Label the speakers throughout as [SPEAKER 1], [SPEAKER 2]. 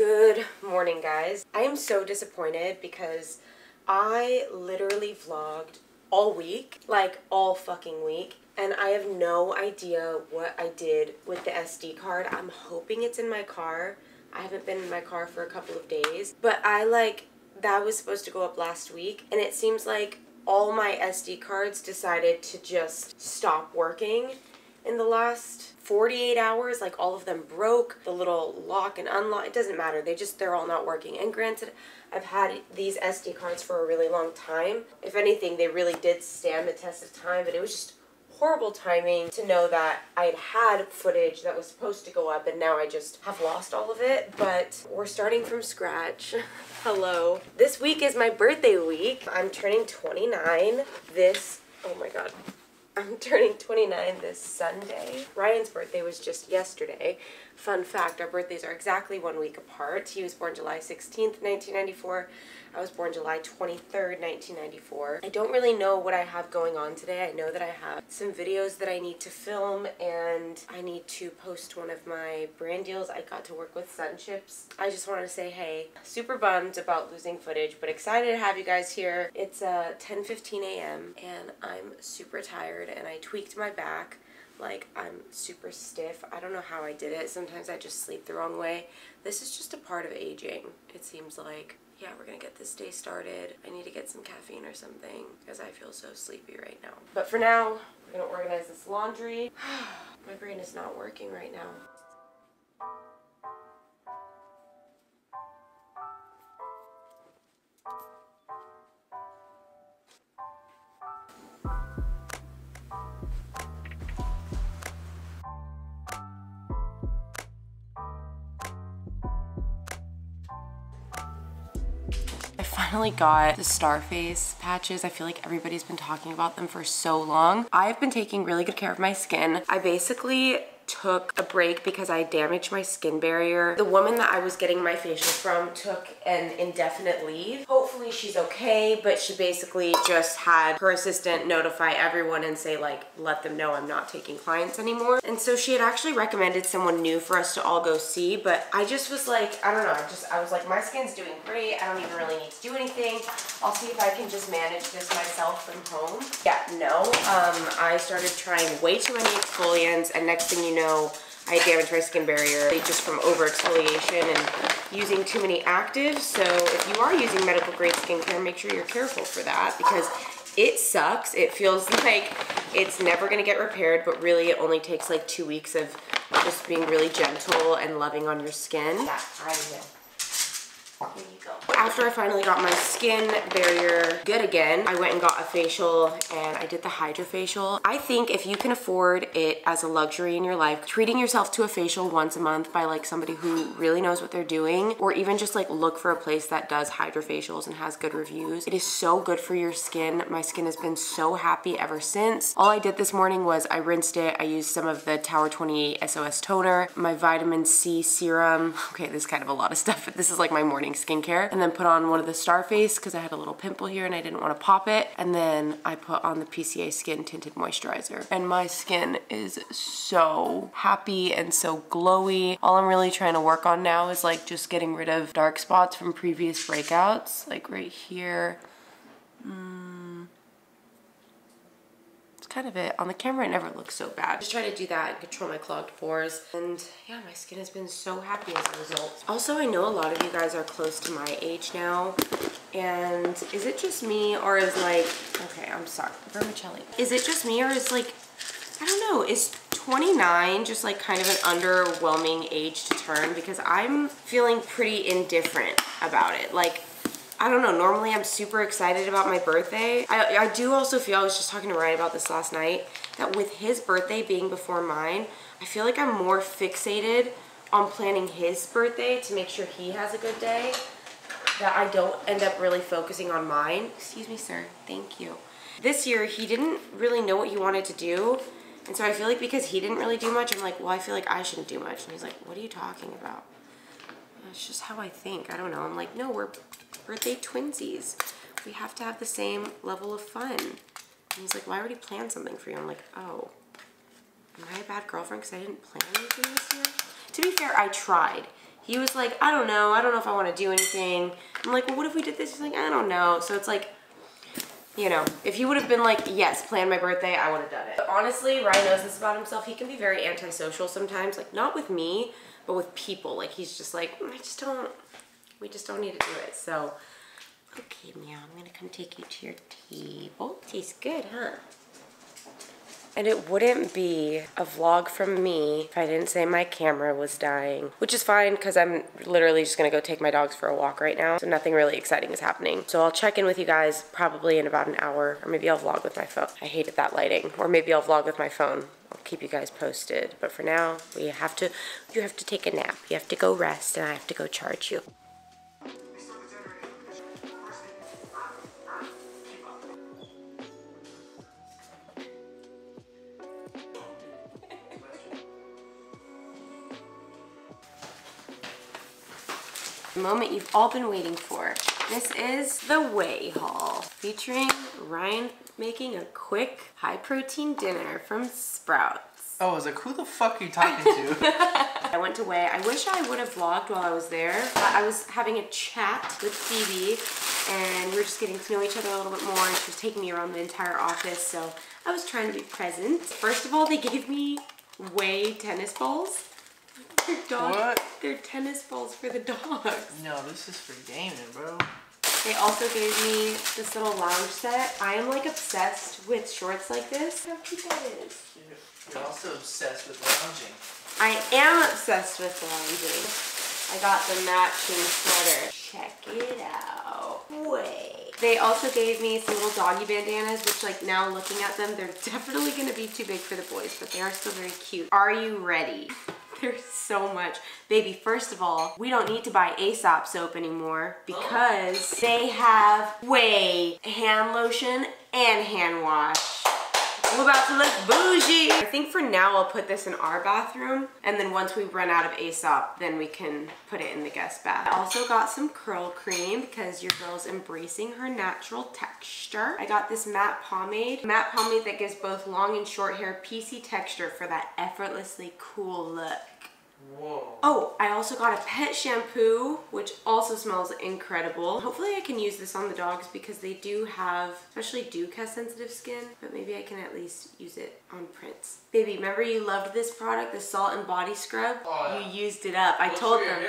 [SPEAKER 1] Good morning, guys. I am so disappointed because I literally vlogged all week, like all fucking week, and I have no idea what I did with the SD card. I'm hoping it's in my car. I haven't been in my car for a couple of days, but I like, that was supposed to go up last week, and it seems like all my SD cards decided to just stop working in the last 48 hours like all of them broke. The little lock and unlock it doesn't matter. They just they're all not working. And granted I've had these SD cards for a really long time. If anything they really did stand the test of time but it was just horrible timing to know that I had had footage that was supposed to go up and now I just have lost all of it. But we're starting from scratch. Hello. This week is my birthday week. I'm turning 29 this oh my god I'm turning 29 this Sunday. Ryan's birthday was just yesterday. Fun fact, our birthdays are exactly one week apart. He was born July 16th, 1994. I was born July 23rd, 1994. I don't really know what I have going on today. I know that I have some videos that I need to film and I need to post one of my brand deals. I got to work with Sunchips. I just wanted to say, hey, super bummed about losing footage, but excited to have you guys here. It's uh, 10.15 a.m. and I'm super tired and I tweaked my back like I'm super stiff. I don't know how I did it. Sometimes I just sleep the wrong way. This is just a part of aging, it seems like yeah, we're gonna get this day started. I need to get some caffeine or something because I feel so sleepy right now. But for now, we're gonna organize this laundry. My brain is not working right now. Finally got the Starface patches. I feel like everybody's been talking about them for so long. I've been taking really good care of my skin. I basically took a break because I damaged my skin barrier. The woman that I was getting my facial from took an indefinite leave. Hopefully she's okay, but she basically just had her assistant notify everyone and say like, let them know I'm not taking clients anymore. And so she had actually recommended someone new for us to all go see, but I just was like, I don't know, I just, I was like, my skin's doing great. I don't even really need to do anything. I'll see if I can just manage this myself from home. Yeah, no. Um, I started trying way too many exfoliants and next thing you know, know I damaged my skin barrier just from over exfoliation and using too many actives. So if you are using medical grade skincare, make sure you're careful for that because it sucks. It feels like it's never gonna get repaired, but really it only takes like two weeks of just being really gentle and loving on your skin. That I will. After I finally got my skin barrier good again, I went and got a facial and I did the HydraFacial. I think if you can afford it as a luxury in your life, treating yourself to a facial once a month by like somebody who really knows what they're doing, or even just like look for a place that does HydraFacials and has good reviews. It is so good for your skin. My skin has been so happy ever since. All I did this morning was I rinsed it. I used some of the Tower 28 SOS toner, my vitamin C serum. Okay, this is kind of a lot of stuff, but this is like my morning skincare and then put on one of the Starface because I had a little pimple here and I didn't want to pop it. And then I put on the PCA Skin Tinted Moisturizer. And my skin is so happy and so glowy. All I'm really trying to work on now is like just getting rid of dark spots from previous breakouts. Like right here. Mm kind of it. On the camera, it never looks so bad. Just try to do that and control my clogged pores. And yeah, my skin has been so happy as a result. Also, I know a lot of you guys are close to my age now. And is it just me or is like, okay, I'm sorry, vermicelli. Is it just me or is like, I don't know, is 29 just like kind of an underwhelming age to turn because I'm feeling pretty indifferent about it. Like I don't know, normally I'm super excited about my birthday. I, I do also feel, I was just talking to Ryan about this last night, that with his birthday being before mine, I feel like I'm more fixated on planning his birthday to make sure he has a good day that I don't end up really focusing on mine. Excuse me, sir. Thank you. This year, he didn't really know what he wanted to do. And so I feel like because he didn't really do much, I'm like, well, I feel like I shouldn't do much. And he's like, what are you talking about? It's just how I think. I don't know. I'm like, no, we're birthday twinsies. We have to have the same level of fun. And he's like, why well, already plan something for you? I'm like, oh, am I a bad girlfriend because I didn't plan anything this year? To be fair, I tried. He was like, I don't know. I don't know if I want to do anything. I'm like, well, what if we did this? He's like, I don't know. So it's like, you know, if he would have been like, yes, plan my birthday, I would have done it. But honestly, Ryan knows this about himself. He can be very antisocial sometimes, like not with me, but with people. Like he's just like, mm, I just don't, we just don't need to do it. So, okay, meow, I'm gonna come take you to your table. Tastes good, huh? And it wouldn't be a vlog from me if I didn't say my camera was dying, which is fine because I'm literally just gonna go take my dogs for a walk right now. So nothing really exciting is happening. So I'll check in with you guys probably in about an hour or maybe I'll vlog with my phone. I hated that lighting. Or maybe I'll vlog with my phone. I'll keep you guys posted. But for now, we have to, you have to take a nap. You have to go rest and I have to go charge you. the moment you've all been waiting for. This is the Ouai haul, featuring Ryan making a quick, high-protein dinner from Sprouts.
[SPEAKER 2] Oh, I was like, who the fuck are you talking to?
[SPEAKER 1] I went to Ouai. I wish I would have vlogged while I was there. I was having a chat with Phoebe and we were just getting to know each other a little bit more and she was taking me around the entire office so I was trying to be present. First of all, they gave me Ouai tennis balls. They're dog.
[SPEAKER 2] What?
[SPEAKER 1] They're tennis balls for the dogs.
[SPEAKER 2] no, this is for gaming, bro.
[SPEAKER 1] They also gave me this little lounge set. I am like obsessed with shorts like this. How cute that is.
[SPEAKER 2] You're also obsessed with lounging.
[SPEAKER 1] I am obsessed with lounging. I got the matching sweater. Check it out. Wait. They also gave me some little doggy bandanas, which like now looking at them, they're definitely gonna be too big for the boys, but they are still very cute. Are you ready? There's so much. Baby, first of all, we don't need to buy Aesop soap anymore because they have Ouai hand lotion and hand wash. We're about to look bougie. I think for now I'll put this in our bathroom and then once we run out of Aesop, then we can put it in the guest bath. I also got some curl cream because your girl's embracing her natural texture. I got this matte pomade. Matte pomade that gives both long and short hair piecey texture for that effortlessly cool look.
[SPEAKER 2] Whoa.
[SPEAKER 1] Oh, I also got a pet shampoo, which also smells incredible. Hopefully I can use this on the dogs because they do have, especially Duke has sensitive skin, but maybe I can at least use it on Prince. Baby, remember you loved this product, the Salt and Body Scrub?
[SPEAKER 2] Oh, yeah.
[SPEAKER 1] You used it up. I told them.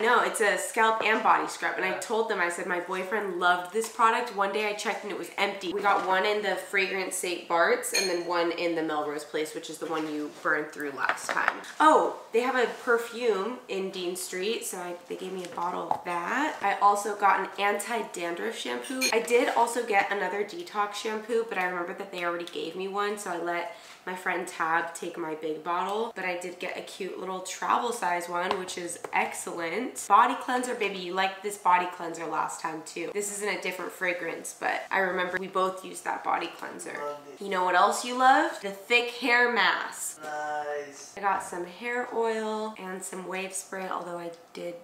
[SPEAKER 1] No, it's a scalp and body scrub. And I told them, I said, my boyfriend loved this product. One day I checked and it was empty. We got one in the Fragrance St. Bart's and then one in the Melrose Place, which is the one you burned through last time. Oh, they have a perfume in Dean Street. So I, they gave me a bottle of that. I also got an anti-dandruff shampoo. I did also get another detox shampoo, but I remember that they already gave me one. So I let my friend Tab take my big bottle, but I did get a cute little travel size one, which is excellent. Body cleanser, baby, you liked this body cleanser last time too. This isn't a different fragrance, but I remember we both used that body cleanser. You know what else you loved? The thick hair mask.
[SPEAKER 2] Nice.
[SPEAKER 1] I got some hair oil and some wave spray, although I did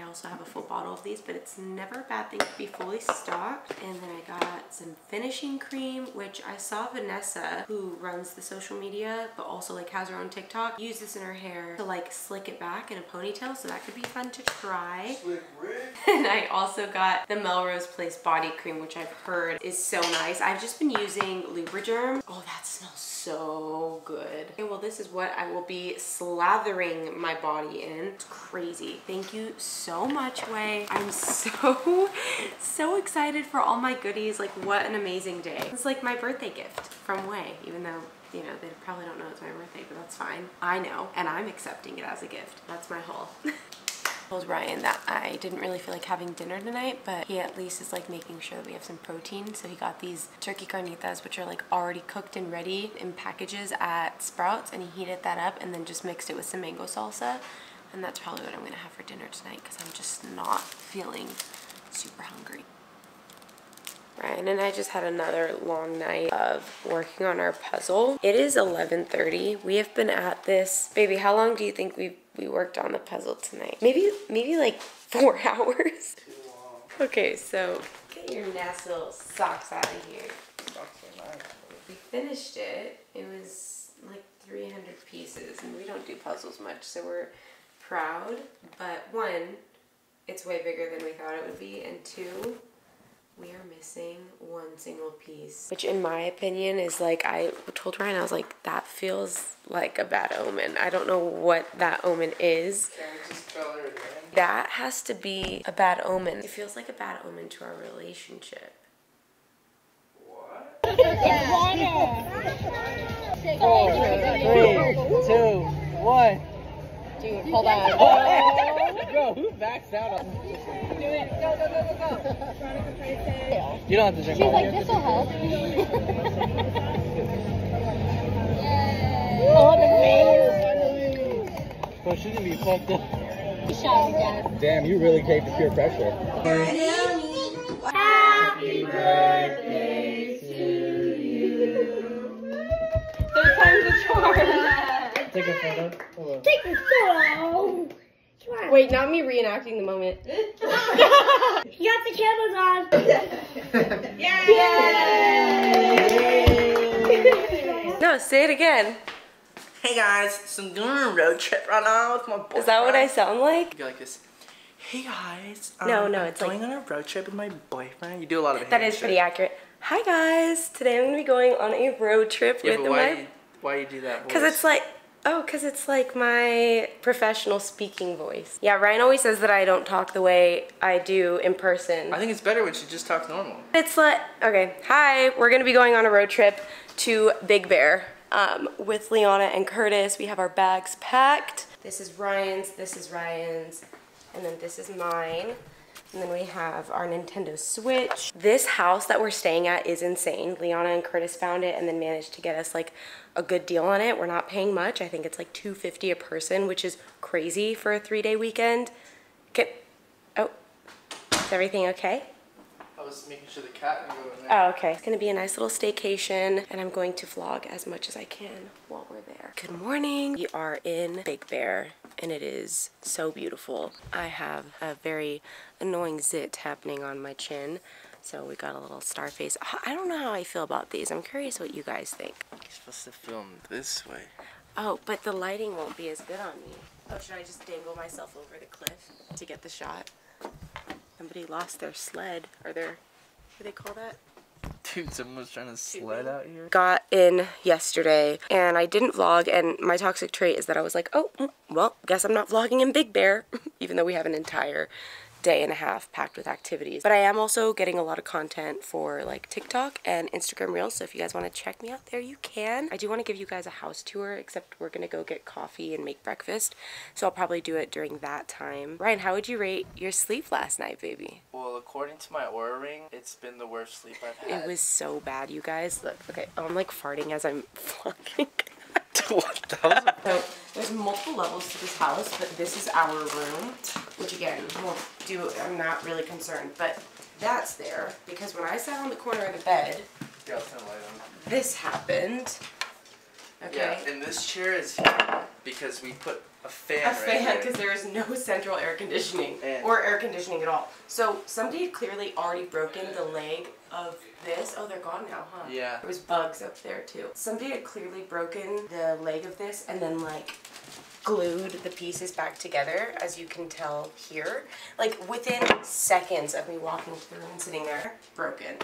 [SPEAKER 1] I also have a full bottle of these, but it's never a bad thing to be fully stocked. And then I got some finishing cream, which I saw Vanessa, who runs the social media, but also like has her own TikTok, use this in her hair to like slick it back in a ponytail. So that could be fun to try.
[SPEAKER 2] Slick
[SPEAKER 1] And I also got the Melrose Place body cream, which I've heard is so nice. I've just been using Lubriderm. Oh, that smells so good. Okay, well, this is what I will be slathering my body in. It's crazy. Thank you so much, Ouai. I'm so, so excited for all my goodies. Like, what an amazing day. It's like my birthday gift from Ouai, even though you know, they probably don't know it's my birthday, but that's fine. I know, and I'm accepting it as a gift. That's my whole. told Ryan that I didn't really feel like having dinner tonight, but he at least is like making sure that we have some protein. So he got these turkey carnitas, which are like already cooked and ready in packages at Sprouts, and he heated that up and then just mixed it with some mango salsa. And that's probably what I'm gonna have for dinner tonight because I'm just not feeling super hungry. Ryan and I just had another long night of working on our puzzle. It is 11:30. We have been at this. Baby, how long do you think we we worked on the puzzle tonight? Maybe maybe like 4 hours. Okay, so get your nasty little socks out of here. We finished it. It was like 300 pieces and we don't do puzzles much, so we're proud, but one, it's way bigger than we thought it would be, and two, we are missing one single piece. Which, in my opinion, is like I told Ryan, I was like, that feels like a bad omen. I don't know what that omen is.
[SPEAKER 2] Can we just fill her in?
[SPEAKER 1] That has to be a bad omen. It feels like a bad omen to our relationship.
[SPEAKER 2] What?
[SPEAKER 3] Three, two, one.
[SPEAKER 4] Dude, hold on.
[SPEAKER 3] Oh, Bro, who backs out on this? You don't have to drink
[SPEAKER 4] She's like, this will help. oh, the face.
[SPEAKER 3] Bro, she's gonna be fucked up. Damn, you really caved to peer pressure.
[SPEAKER 4] Third
[SPEAKER 3] Take a photo. Hold on.
[SPEAKER 4] Take the photo. Wait, not me reenacting the moment.
[SPEAKER 5] You got the cameras on.
[SPEAKER 1] No, say it again.
[SPEAKER 2] Hey guys, so I'm doing a road trip right now with my boyfriend.
[SPEAKER 1] Is that what I sound like?
[SPEAKER 2] You go like this. Hey guys.
[SPEAKER 1] No,
[SPEAKER 2] um,
[SPEAKER 1] no,
[SPEAKER 2] I'm
[SPEAKER 1] it's like-
[SPEAKER 2] going on a road trip with my boyfriend. You do a lot of
[SPEAKER 1] That
[SPEAKER 2] hand
[SPEAKER 1] is pretty
[SPEAKER 2] shit.
[SPEAKER 1] accurate. Hi guys, today I'm gonna be going on a road trip
[SPEAKER 2] Yeah,
[SPEAKER 1] with
[SPEAKER 2] but why,
[SPEAKER 1] my.
[SPEAKER 2] you, why you do that?
[SPEAKER 1] Because it's like, oh, because it's like my professional speaking voice. Yeah, Ryan always says that I don't talk the way I do in person.
[SPEAKER 2] I think it's better when she just talks normal.
[SPEAKER 1] It's like, okay, hi, we're gonna be going on a road trip to Big Bear um, with Liana and Curtis. We have our bags packed. This is Ryan's, this is Ryan's, and then this is mine. And then we have our Nintendo Switch. This house that we're staying at is insane. Liana and Curtis found it and then managed to get us like a good deal on it. We're not paying much. I think it's like 250 a person, which is crazy for a three day weekend. Get, oh, is everything okay?
[SPEAKER 2] I was making sure the cat didn't go in there.
[SPEAKER 1] Oh, okay. It's gonna be a nice little staycation, and I'm going to vlog as much as I can while we're there. Good morning. We are in Big Bear, and it is so beautiful. I have a very annoying zit happening on my chin, so we got a little Starface. I don't know how I feel about these. I'm curious what you guys think.
[SPEAKER 2] You're supposed to film this way.
[SPEAKER 1] Oh, but the lighting won't be as good on me. Oh, should I just dangle myself over the cliff to get the shot? Somebody lost their sled, or their, what do they call that?
[SPEAKER 2] Dude, someone's trying to sled out here.
[SPEAKER 1] got in yesterday and I didn't vlog and my toxic trait is that I was like, oh, well, guess I'm not vlogging in Big Bear, even though we have an entire day and a half packed with activities. But I am also getting a lot of content for like TikTok and Instagram Reels, so if you guys want to check me out there, you can. I do want to give you guys a house tour, except we're gonna go get coffee and make breakfast, so I'll probably do it during that time. Ryan, how would you rate your sleep last night, baby?
[SPEAKER 2] Well, according to my Oura ring, it's been the worst sleep I've had.
[SPEAKER 1] It was so bad, you guys. Look, okay, I'm like farting as I'm vlogging.
[SPEAKER 2] what? That was a
[SPEAKER 1] So there's multiple levels to this house, but this is our room, which again, won't do, I'm not really concerned, but that's there because when I sat on the corner of the bed,
[SPEAKER 2] Yeah, I'll turn the light on.
[SPEAKER 1] this happened. Okay.
[SPEAKER 2] Yeah, and this chair is here because we put a fan
[SPEAKER 1] a
[SPEAKER 2] right
[SPEAKER 1] fan
[SPEAKER 2] here.
[SPEAKER 1] because there is no central air conditioning
[SPEAKER 2] And-
[SPEAKER 1] or air conditioning at all. So somebody had clearly already broken the leg of this. Oh, they're gone now, huh?
[SPEAKER 2] Yeah.
[SPEAKER 1] There was bugs up there too. Somebody had clearly broken the leg of this and then like glued the pieces back together, as you can tell here. Like within seconds of me walking through and sitting there, broken.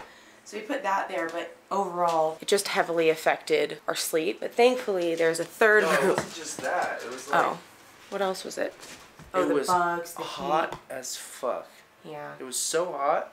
[SPEAKER 1] So we put that there, but overall, it just heavily affected our sleep. But thankfully, there's a third
[SPEAKER 2] No, it
[SPEAKER 1] room.
[SPEAKER 2] wasn't just that. It was oh. like
[SPEAKER 1] Oh, what else was it? Oh,
[SPEAKER 2] it
[SPEAKER 1] the
[SPEAKER 2] was
[SPEAKER 1] bugs, the
[SPEAKER 2] hot as fuck.
[SPEAKER 1] Yeah.
[SPEAKER 2] It was so hot,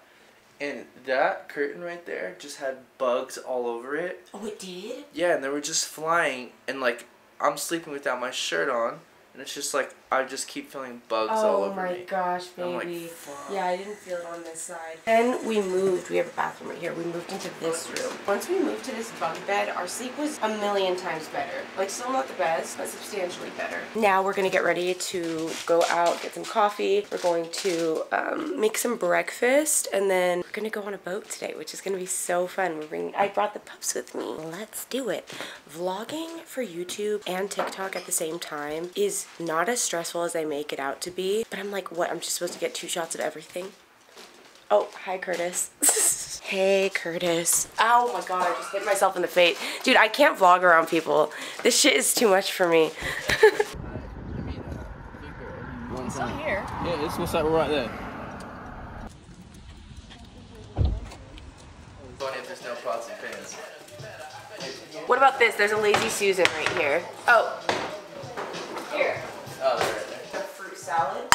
[SPEAKER 2] and that curtain right there just had bugs all over it.
[SPEAKER 1] Oh, it did?
[SPEAKER 2] Yeah, and they were just flying, and like I'm sleeping without my shirt on, and it's just like I just keep feeling bugs all
[SPEAKER 1] Oh
[SPEAKER 2] over
[SPEAKER 1] my
[SPEAKER 2] me.
[SPEAKER 1] gosh,
[SPEAKER 2] I'm like,
[SPEAKER 1] baby.
[SPEAKER 2] fuck.
[SPEAKER 1] yeah, I didn't feel it on this side. Then we moved. We have a bathroom right here. We moved into this room. Once we moved to this bunk bed, our sleep was a million times better. Like, still not the best, but substantially better. Now we're gonna get ready to go out, get some coffee. We're going to um, make some breakfast, and then we're gonna go on a boat today, which is gonna be so fun. We're bringing. I brought the pups with me. Let's do it. Vlogging for YouTube and TikTok at the same time is not as stressful as I make it out to be. But I'm like, what? I'm just supposed to get two shots of everything? Oh, hi, Curtis. hey, Curtis. Oh my god, I just hit myself in the face. Dude, I can't vlog around people. This shit is too much for me.
[SPEAKER 2] I mean, uh, Big Bear.
[SPEAKER 3] Yeah, this looks like we're right there.
[SPEAKER 2] Funny if there's no pots.
[SPEAKER 1] What about this? There's a lazy Susan right here. Oh. Here. Salad.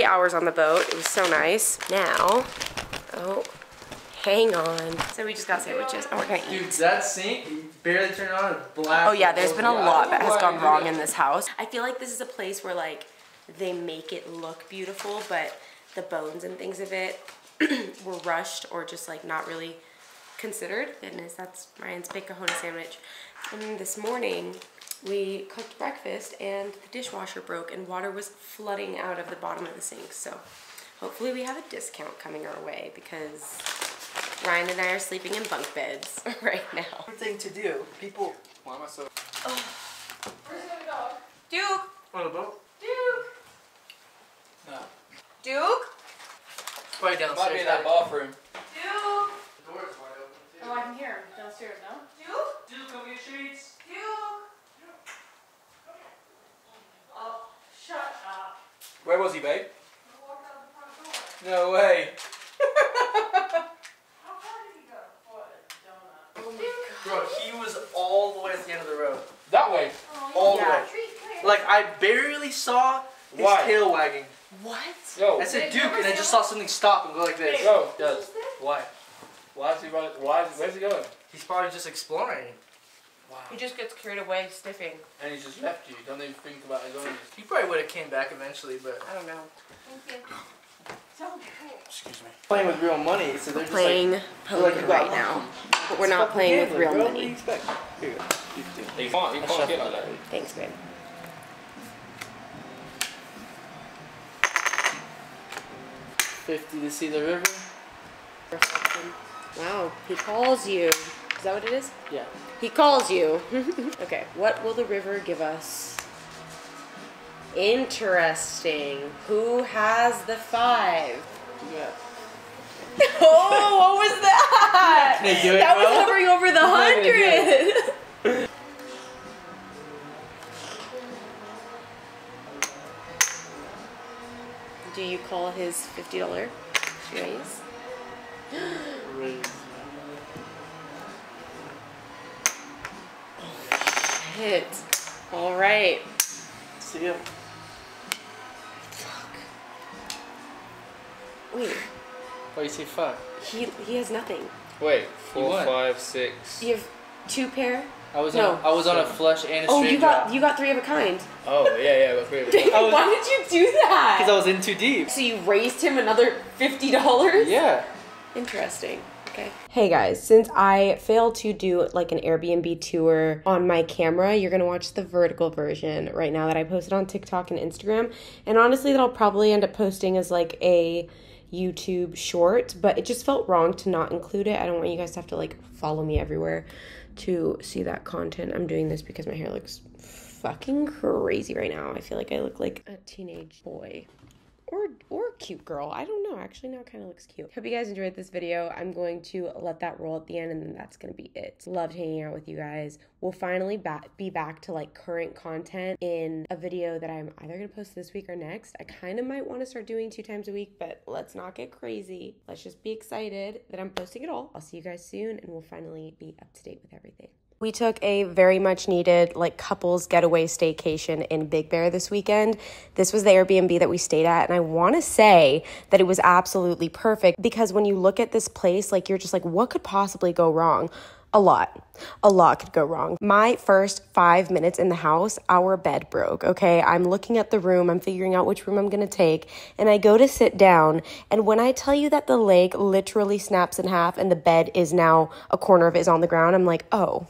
[SPEAKER 1] Three hours on the boat. It was so nice. Now, oh, hang on. So we just got sandwiches and we're gonna eat.
[SPEAKER 2] Dude, that sink barely turned on. It's black.
[SPEAKER 1] Oh yeah, there's been a lot that has
[SPEAKER 2] oh,
[SPEAKER 1] gone wrong in this house. I feel like this is a place where like they make it look beautiful, but the bones and things of it were rushed or just like not really considered. Goodness, that's Ryan's big cajona sandwich. And this morning we cooked breakfast and the dishwasher broke and water was flooding out of the bottom of the sink. So hopefully we have a discount coming our way because Ryan and I are sleeping in bunk beds right now.
[SPEAKER 2] Good thing to do. People.
[SPEAKER 3] Why am I so? Oh.
[SPEAKER 1] Duke!
[SPEAKER 2] On the boat?
[SPEAKER 1] Duke!
[SPEAKER 3] No.
[SPEAKER 1] Duke?
[SPEAKER 2] Probably
[SPEAKER 3] Might be in that bathroom.
[SPEAKER 1] Duke!
[SPEAKER 2] The door's wide open. too.
[SPEAKER 4] Oh, I can hear him downstairs, no?
[SPEAKER 1] Duke?
[SPEAKER 2] Dude, come get sheets.
[SPEAKER 1] Duke!
[SPEAKER 4] Oh, shut up.
[SPEAKER 3] Where was he, babe? No way.
[SPEAKER 4] How far did he go for a donut?
[SPEAKER 2] Bro, he was all the way at the end of the road.
[SPEAKER 3] That way.
[SPEAKER 2] All
[SPEAKER 1] Yeah.
[SPEAKER 2] the way. Like, I barely saw his
[SPEAKER 3] Why?
[SPEAKER 2] tail wagging.
[SPEAKER 1] What?
[SPEAKER 3] Yo.
[SPEAKER 2] I said Duke, and I just saw something stop and go like this.
[SPEAKER 3] Yo. Yes.
[SPEAKER 2] Why?
[SPEAKER 3] Why is he running? Why is where's he going?
[SPEAKER 2] He's probably just exploring.
[SPEAKER 3] Wow.
[SPEAKER 1] He just gets carried away sniffing.
[SPEAKER 3] And he just left you. Don't even think about his owners.
[SPEAKER 2] He probably would have came back eventually, but
[SPEAKER 1] I don't know. Thank you.
[SPEAKER 3] Excuse me.
[SPEAKER 2] playing with real money, so they're just
[SPEAKER 1] Playing
[SPEAKER 2] like,
[SPEAKER 1] poker
[SPEAKER 2] like,
[SPEAKER 1] right now. But we're not playing with real
[SPEAKER 2] What do you
[SPEAKER 1] money.
[SPEAKER 2] expect? Here you go. You can do it.
[SPEAKER 3] You can't. You can't get
[SPEAKER 2] shuffled
[SPEAKER 3] like that.
[SPEAKER 1] Thanks, babe.
[SPEAKER 2] Fifty to see the river.
[SPEAKER 1] Wow, he calls you. Is that what it is?
[SPEAKER 2] Yeah.
[SPEAKER 1] He calls you. okay, what will the river give us? Interesting. Who has the five?
[SPEAKER 2] Yeah.
[SPEAKER 1] Oh, what was that?
[SPEAKER 2] Can I do it,
[SPEAKER 1] that was
[SPEAKER 2] bro?
[SPEAKER 1] hovering over the
[SPEAKER 2] I'm not gonna do
[SPEAKER 1] hundred. Do you call his fifty dollar raise? Hit. All right.
[SPEAKER 2] See ya.
[SPEAKER 1] Wait,
[SPEAKER 2] Why do you say fuck?
[SPEAKER 1] he he has nothing.
[SPEAKER 3] Wait. Four, five, six.
[SPEAKER 1] You have two pair.
[SPEAKER 2] I was
[SPEAKER 1] No.
[SPEAKER 2] on. I was on a flush and a
[SPEAKER 1] Oh,
[SPEAKER 2] straight
[SPEAKER 1] you got
[SPEAKER 2] drop.
[SPEAKER 1] you got three of a kind.
[SPEAKER 3] Oh yeah, yeah. But three of a
[SPEAKER 2] kind. was-
[SPEAKER 1] Why did you do that?
[SPEAKER 2] Because I was in too deep.
[SPEAKER 1] So you raised him another fifty dollars?
[SPEAKER 2] Yeah.
[SPEAKER 1] Interesting. Okay. Hey guys, since I failed to do like an Airbnb tour on my camera, you're gonna watch the vertical version right now that I posted on TikTok and Instagram. And honestly, that I'll probably end up posting as like a YouTube short, but it just felt wrong to not include it. I don't want you guys to have to like follow me everywhere to see that content. I'm doing this because my hair looks fucking crazy right now. I feel like I look like a teenage boy or or cute girl. I don't know. Actually, now it kind of looks cute. Hope you guys enjoyed this video. I'm going to let that roll at the end, and then that's gonna be it. Loved hanging out with you guys. We'll finally ba- be back to like current content in a video that I'm either gonna post this week or next. I kind of might want to start doing two times a week, but let's not get crazy. Let's just be excited that I'm posting it all. I'll see you guys soon, and we'll finally be up to date with everything. We took a very much needed like couples getaway staycation in Big Bear this weekend. This was the Airbnb that we stayed at and I want to say that it was absolutely perfect because when you look at this place like you're just like what could possibly go wrong? A lot. A lot could go wrong. My first five minutes in the house, our bed broke. Okay. I'm looking at the room, I'm figuring out which room I'm going to take, and I go to sit down. And when I tell you that the leg literally snaps in half and the bed is now a corner of it is on the ground, I'm like, oh,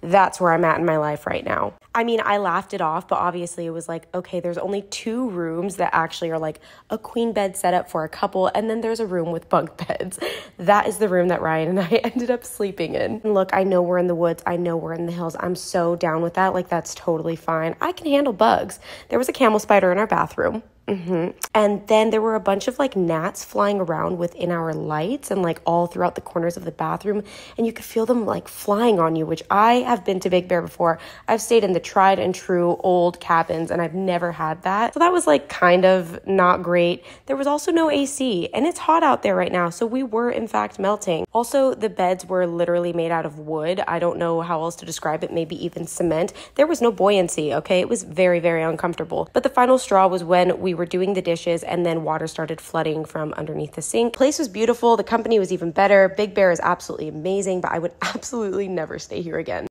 [SPEAKER 1] that's where I'm at in my life right now. I mean, I laughed it off, but obviously it was like, okay, there's only two rooms that actually are like a queen bed set up for a couple, and then there's a room with bunk beds. That is the room that Ryan and I ended up sleeping in. And look, I know we're in the woods, I know we're in the hills. I'm so down with that. Like, that's totally fine. I can handle bugs. There was a camel spider in our bathroom. Mm-hmm. And then there were a bunch of like gnats flying around within our lights and like all throughout the corners of the bathroom. And you could feel them like flying on you, which I have been to Big Bear before. I've stayed in the tried and true old cabins and I've never had that. So that was like kind of not great. There was also no AC and it's hot out there right now. So we were in fact melting. Also, the beds were literally made out of wood. I don't know how else to describe it, maybe even cement. There was no buoyancy, okay? It was very, very uncomfortable. But the final straw was when we were doing the dishes and then water started flooding from underneath the sink. Place was beautiful. The company was even better. Big Bear is absolutely amazing, but I would absolutely never stay here again.